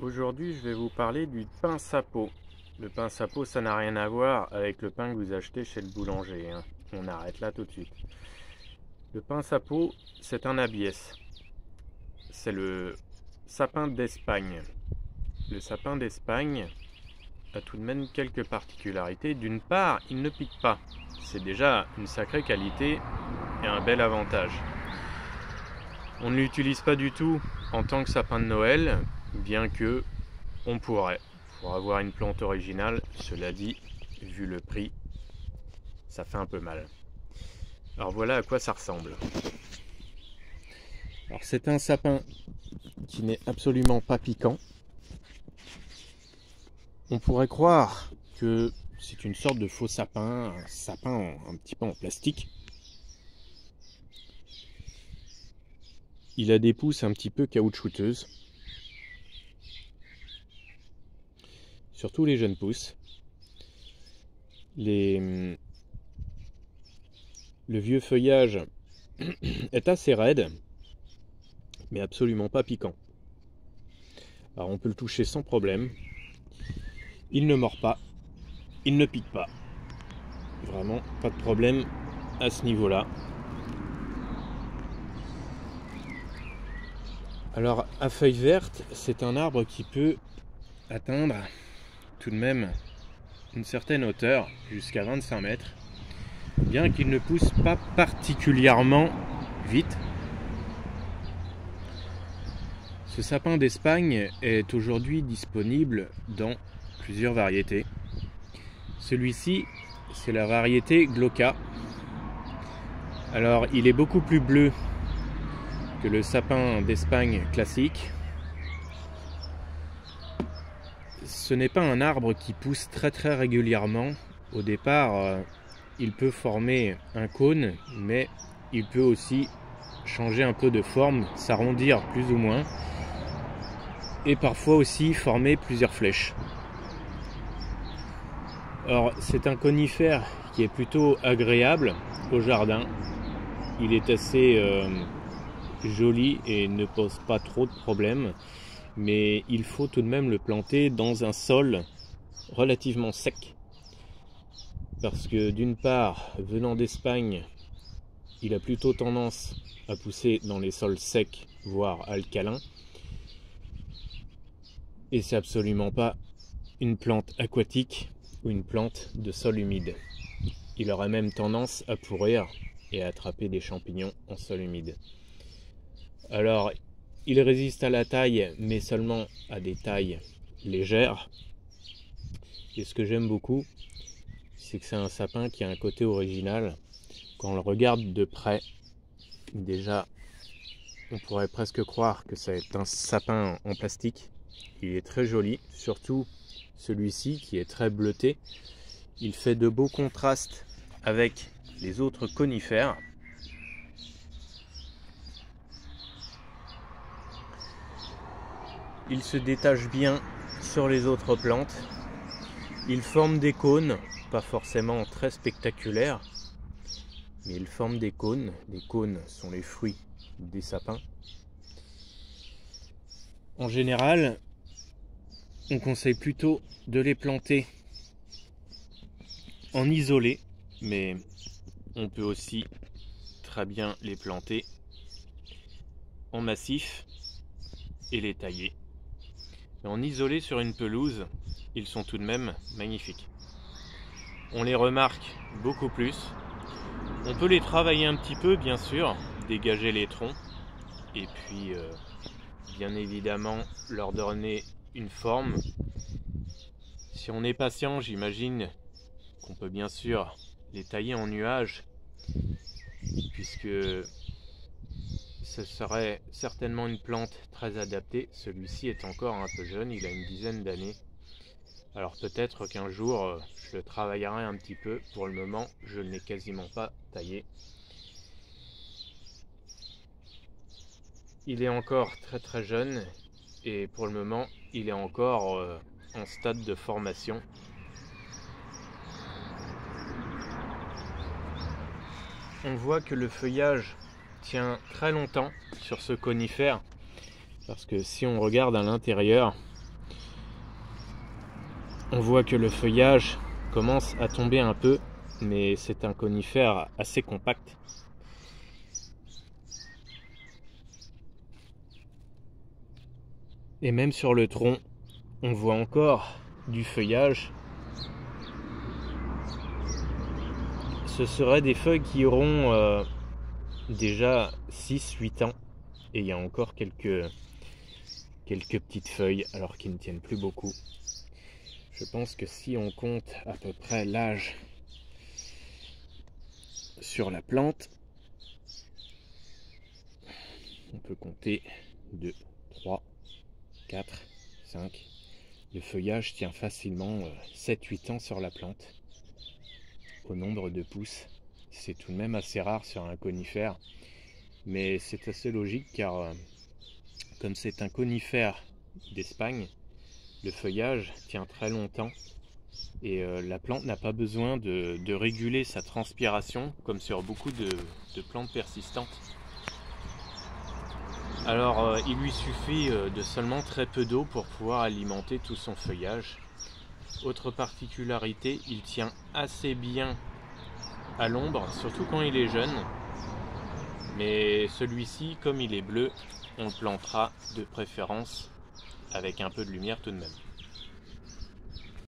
Aujourd'hui, je vais vous parler du pain sapo. Le pain sapo, ça n'a rien à voir avec le pain que vous achetez chez le boulanger. hein. On arrête là tout de suite. Le pain sapo, c'est un abies. C'est le sapin d'Espagne. Le sapin d'Espagne a tout de même quelques particularités. D'une part, il ne pique pas. C'est déjà une sacrée qualité et un bel avantage. On ne l'utilise pas du tout en tant que sapin de Noël, bien que on pourrait. Pour avoir une plante originale, cela dit, vu le prix, ça fait un peu mal. Alors voilà à quoi ça ressemble. Alors c'est un sapin qui n'est absolument pas piquant. On pourrait croire que c'est une sorte de faux sapin, un sapin un petit peu en plastique. Il a des pousses un petit peu caoutchouteuses. Surtout les jeunes pousses. Les... Le vieux feuillage est assez raide, mais absolument pas piquant. Alors on peut le toucher sans problème. Il ne mord pas, il ne pique pas. Vraiment pas de problème à ce niveau-là. Alors à feuilles vertes, c'est un arbre qui peut atteindre tout de même une certaine hauteur, jusqu'à 25 mètres, bien qu'il ne pousse pas particulièrement vite. Ce sapin d'Espagne est aujourd'hui disponible dans plusieurs variétés. Celui-ci, c'est la variété Glauca. Alors, il est beaucoup plus bleu que le sapin d'Espagne classique. Ce n'est pas un arbre qui pousse très très régulièrement. Au départ, euh, il peut former un cône, mais il peut aussi changer un peu de forme, s'arrondir plus ou moins, et parfois aussi former plusieurs flèches. Or, c'est un conifère qui est plutôt agréable au jardin. Il est assez euh, joli et ne pose pas trop de problèmes, mais il faut tout de même le planter dans un sol relativement sec. Parce que d'une part, venant d'Espagne, il a plutôt tendance à pousser dans les sols secs, voire alcalins. Et c'est absolument pas une plante aquatique ou une plante de sol humide. Il aurait même tendance à pourrir et à attraper des champignons en sol humide. Alors, il résiste à la taille, mais seulement à des tailles légères. Et ce que j'aime beaucoup, c'est que c'est un sapin qui a un côté original. Quand on le regarde de près, déjà, on pourrait presque croire que c'est un sapin en plastique. Il est très joli, surtout celui-ci qui est très bleuté. Il fait de beaux contrastes avec les autres conifères. Il se détache bien sur les autres plantes. Il forme des cônes, pas forcément très spectaculaires, mais il forme des cônes. Les cônes sont les fruits des sapins. En général, on conseille plutôt de les planter en isolé, mais on peut aussi très bien les planter en massif et les tailler. Mais en isolé sur une pelouse, ils sont tout de même magnifiques. On les remarque beaucoup plus. On peut les travailler un petit peu, bien sûr, dégager les troncs, et puis euh, bien évidemment leur donner une forme. Si on est patient, j'imagine qu'on peut bien sûr les tailler en nuages, puisque ce serait certainement une plante très adaptée. Celui-ci est encore un peu jeune, il a une dizaine d'années. Alors peut-être qu'un jour euh, je le travaillerai un petit peu. Pour le moment, je ne l'ai quasiment pas taillé. Il est encore très très jeune et pour le moment, il est encore euh, en stade de formation. On voit que le feuillage tient très longtemps sur ce conifère parce que si on regarde à l'intérieur, On voit que le feuillage commence à tomber un peu, mais c'est un conifère assez compact. Et même sur le tronc, on voit encore du feuillage. Ce seraient des feuilles qui auront euh, déjà 6-8 ans. Et il y a encore quelques, petites feuilles, alors qu'ils ne tiennent plus beaucoup. Je pense que si on compte à peu près l'âge sur la plante, on peut compter 2, 3, 4, 5. Le feuillage tient facilement 7-8 euh, ans sur la plante. Au nombre de pousses, c'est tout de même assez rare sur un conifère. Mais c'est assez logique car euh, comme c'est un conifère d'Espagne, le feuillage tient très longtemps et euh, la plante n'a pas besoin de, réguler sa transpiration comme sur beaucoup de plantes persistantes. Alors euh, il lui suffit de seulement très peu d'eau pour pouvoir alimenter tout son feuillage. Autre particularité, il tient assez bien à l'ombre, surtout quand il est jeune. Mais celui-ci, comme il est bleu, on le plantera de préférence avec un peu de lumière tout de même.